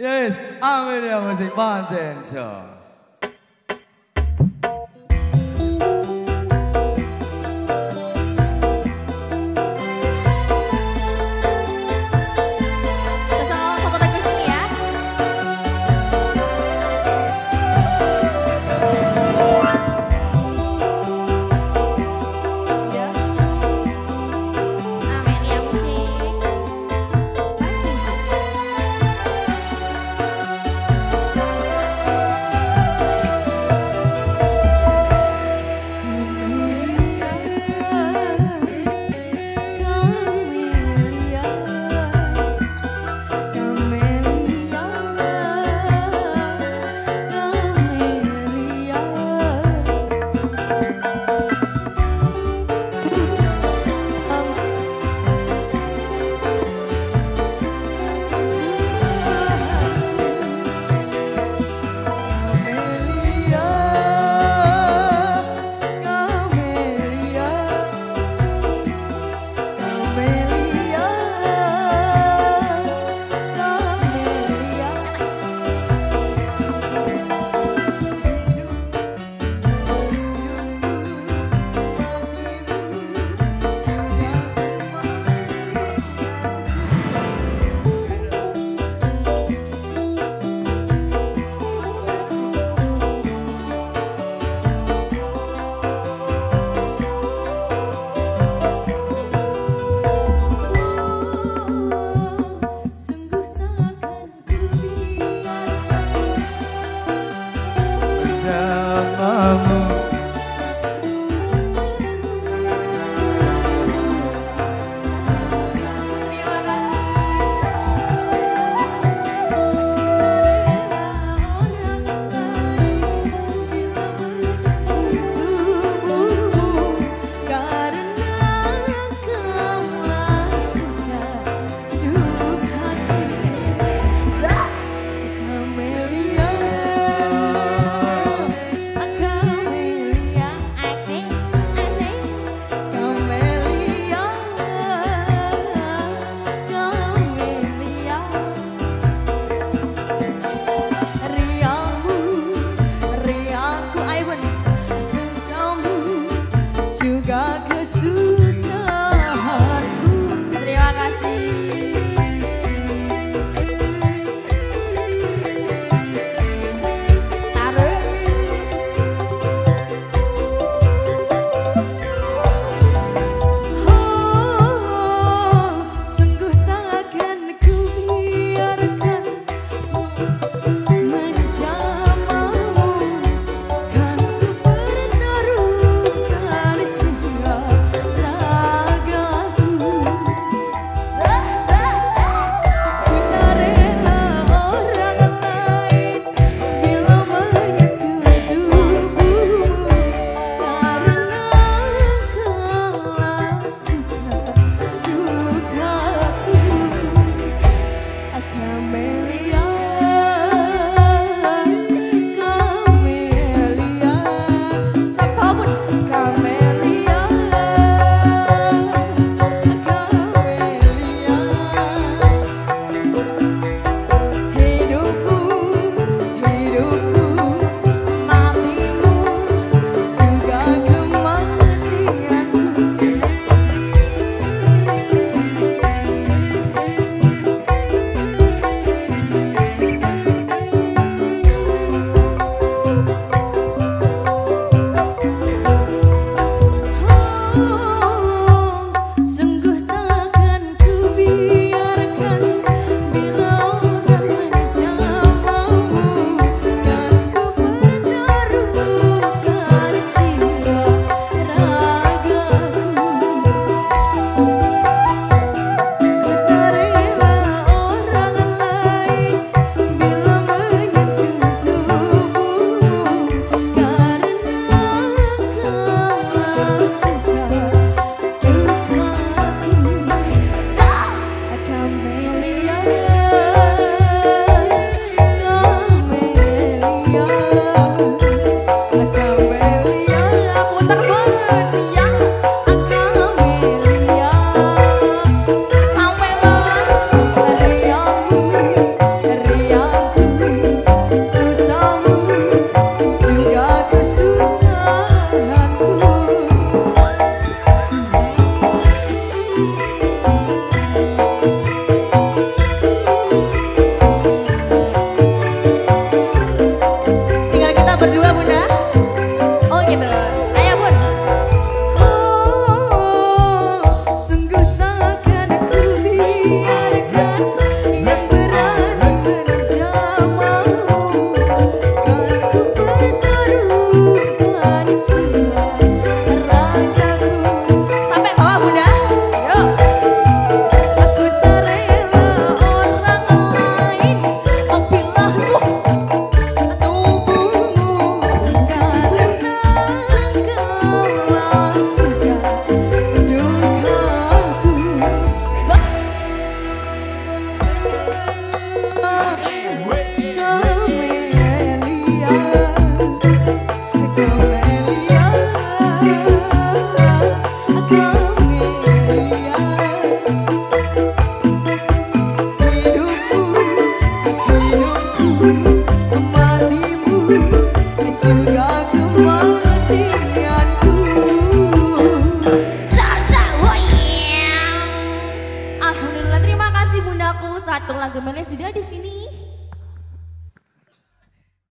Yes, Amelia music, Pancen Jos. Terus